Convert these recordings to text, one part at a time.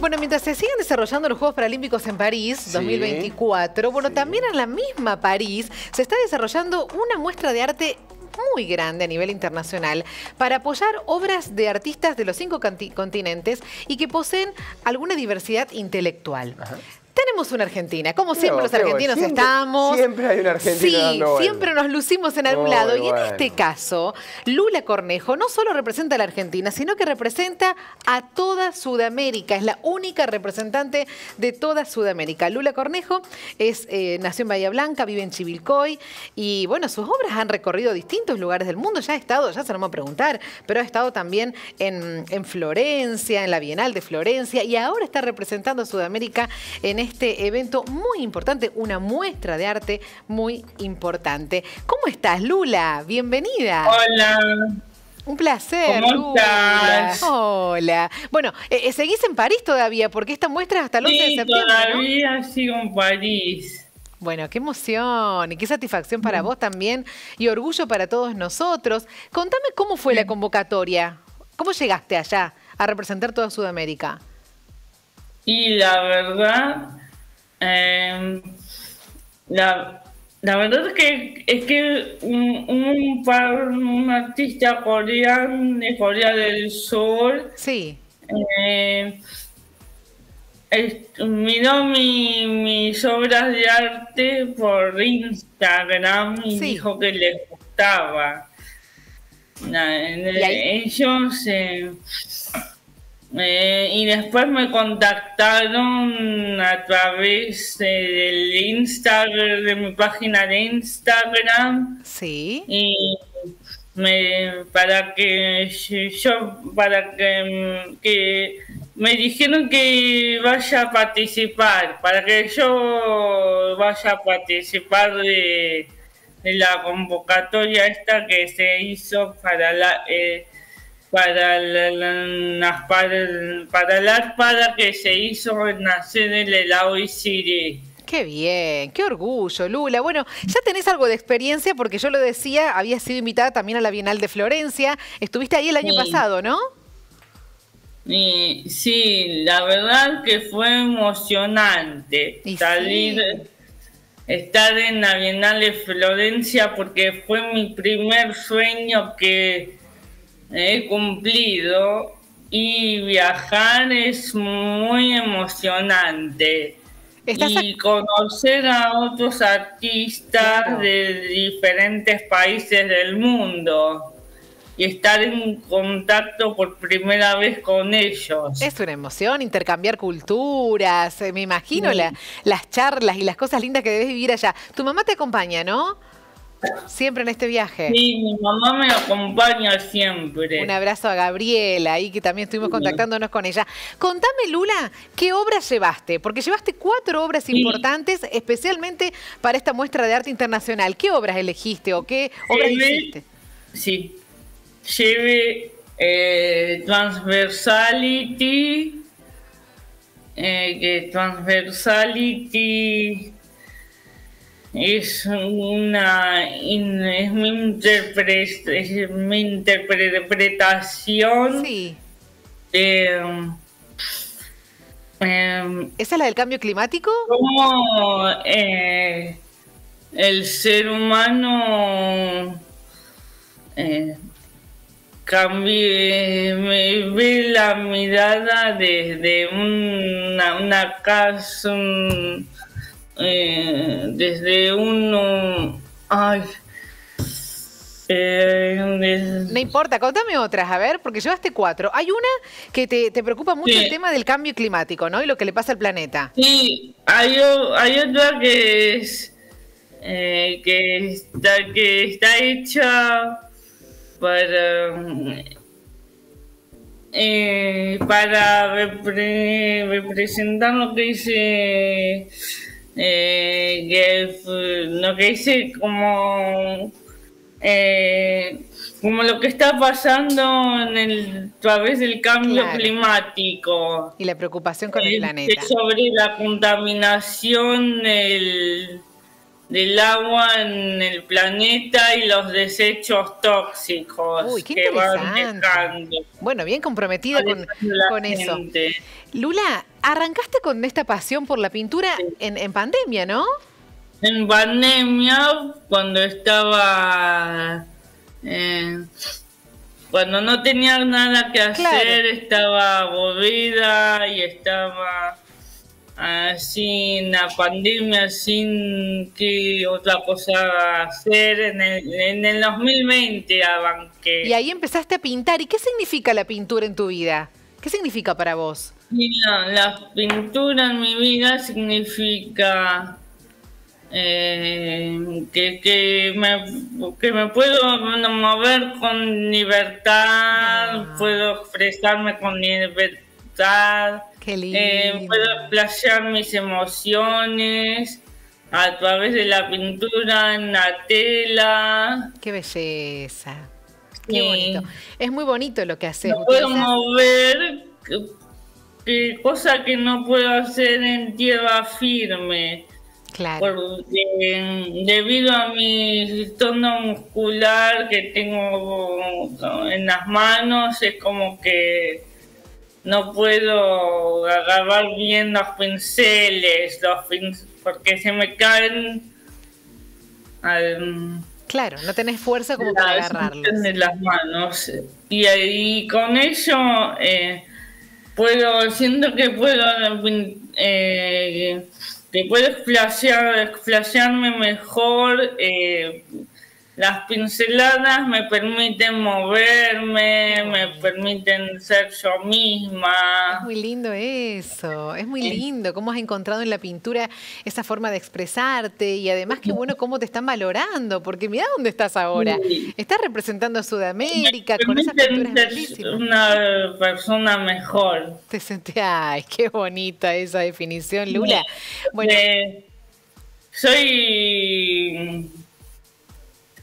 Bueno, mientras se siguen desarrollando los Juegos Paralímpicos en París 2024, bueno, también en la misma París se está desarrollando una muestra de arte muy grande a nivel internacional para apoyar obras de artistas de los cinco continentes y que poseen alguna diversidad intelectual. Tenemos una Argentina, como siempre los argentinos estamos. Siempre hay una Argentina. Sí, siempre nos lucimos en algún lado. Y en este caso, Lula Cornejo no solo representa a la Argentina, sino que representa a toda Sudamérica. Es la única representante de toda Sudamérica. Lula Cornejo es, eh, nació en Bahía Blanca, vive en Chivilcoy y bueno, sus obras han recorrido distintos lugares del mundo. Ya ha estado, ya se lo vamos a preguntar, pero ha estado también en, en Florencia, en la Bienal de Florencia y ahora está representando a Sudamérica en este evento muy importante, una muestra de arte muy importante. ¿Cómo estás, Lula? Bienvenida. Hola. Un placer. ¿Cómo estás? Hola. Bueno, eh, eh, seguís en París todavía, porque esta muestra es hasta el 11 de septiembre. Todavía sigo en París. Bueno, qué emoción y qué satisfacción para vos también y orgullo para todos nosotros. Contame cómo fue la convocatoria. ¿Cómo llegaste allá a representar toda Sudamérica? Y la verdad, em, la, verdad es que es que un, un, artista coreano de Corea del Sur sí. Eh, miró mis obras de arte por Instagram y dijo que le gustaba. Ellos eh, eh, y después me contactaron a través del Instagram, de mi página de Instagram. Sí. Y me, para que yo, para que, me dijeron que vaya a participar, para que yo vaya a participar de, la convocatoria esta que se hizo para la... Eh, para la, para, la espada que se hizo en la sede de la OECD. Qué bien, qué orgullo, Lula. Bueno, ya tenés algo de experiencia porque yo lo decía, había sido invitada también a la Bienal de Florencia. Estuviste ahí el año pasado, ¿no? sí, la verdad que fue emocionante salir, estar en la Bienal de Florencia porque fue mi primer sueño que he cumplido y viajar es muy emocionante. Y conocer a otros artistas de diferentes países del mundo y estar en contacto por primera vez con ellos. Es una emoción intercambiar culturas, eh, me imagino las charlas y las cosas lindas que debes vivir allá. Tu mamá te acompaña, ¿no? Siempre en este viaje. Sí, mi mamá me acompaña siempre. Un abrazo a Gabriela, ahí que también estuvimos contactándonos con ella. Contame, Lula, ¿qué obras llevaste? Porque llevaste cuatro obras importantes, especialmente para esta muestra de arte internacional. ¿Qué obras elegiste o qué obras hiciste? Sí, llevé eh, Transversality, eh, Transversality es una es mi, es mi interpretación sí. Em, ¿Esa es la del cambio climático? Cómo eh, el ser humano eh, cambie, me ve la mirada desde una, una casa, eh, desde uno... Ay, eh, No importa, contame otras, a ver, porque llevaste cuatro. Hay una que te, preocupa mucho el tema del cambio climático, ¿no? Y lo que le pasa al planeta. Sí, hay, hay otra que es eh, que, está, que está hecha para eh, para representar lo que dice eh, que lo que dice como eh, como lo que está pasando en el a través del cambio climático. Y la preocupación con el eh, planeta. sobre la contaminación del del agua en el planeta y los desechos tóxicos que van dejando. Bueno, bien comprometida con, con eso. Lula, arrancaste con esta pasión por la pintura en, en pandemia, ¿no? En pandemia, cuando estaba... Eh, cuando no tenía nada que hacer, estaba aburrida y estaba sin la pandemia, sin que otra cosa hacer. En el, en el 2020 arranqué. Y ahí empezaste a pintar. ¿Y qué significa la pintura en tu vida? ¿Qué significa para vos? Mira, la pintura en mi vida significa eh, que, que, me, que me puedo mover con libertad, ah. puedo expresarme con libertad, eh, puedo explayar mis emociones a través de la pintura en la tela. Qué belleza. Qué bonito. Es muy bonito lo que haces. puedo mover, cosa que no puedo hacer en tierra firme. Claro. debido a mi tono muscular que tengo en las manos, es como que no puedo agarrar bien los pinceles, los porque se me caen Claro, no tenés fuerza como para agarrarlos. En las manos. Y, ahí con eso eh, puedo, siento que puedo eh, que puedo explayarme mejor. Eh, las pinceladas me permiten moverme, me permiten ser yo misma. Es muy lindo eso, es muy lindo cómo has encontrado en la pintura esa forma de expresarte y además qué bueno cómo te están valorando, porque mira dónde estás ahora. Estás representando a Sudamérica con esas pinturas ser una persona mejor. Te sentí, ay, qué bonita esa definición, Lula. Bueno, soy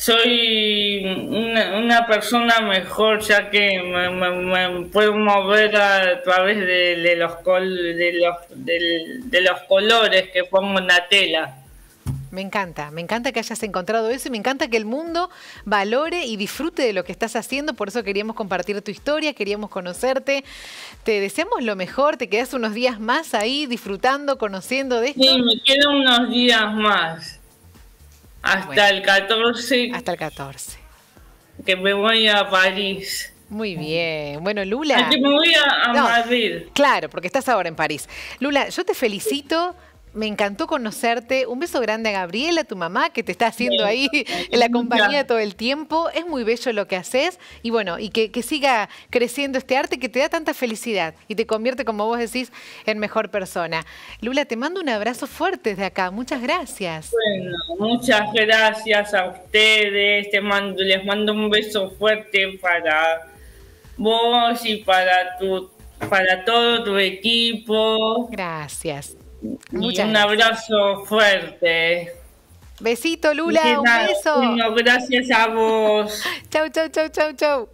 soy una, persona mejor ya que me, puedo mover a través de, los, de, los, de, los colores que pongo en la tela. Me encanta, me encanta que hayas encontrado eso y me encanta que el mundo valore y disfrute de lo que estás haciendo. Por eso queríamos compartir tu historia, queríamos conocerte. Te deseamos lo mejor, te quedas unos días más ahí disfrutando, conociendo de esto. Sí, me quedan unos días más. Hasta el 14. Hasta el 14. Que me voy a París. Muy bien. Bueno, Lula. que me voy a, Madrid. Claro, porque estás ahora en París. Lula, yo te felicito me encantó conocerte. Un beso grande a Gabriela, tu mamá, que te está haciendo ahí en la compañía todo el tiempo. Es muy bello lo que haces. Y bueno, y que, siga creciendo este arte que te da tanta felicidad y te convierte, como vos decís, en mejor persona. Lula, te mando un abrazo fuerte desde acá. Muchas gracias. Bueno, muchas gracias a ustedes. Te mando, les mando un beso fuerte para vos y para tu para todo tu equipo. Gracias un abrazo fuerte. Besito, Lula, un beso. gracias a vos. chau, chau, chau, chau, chau.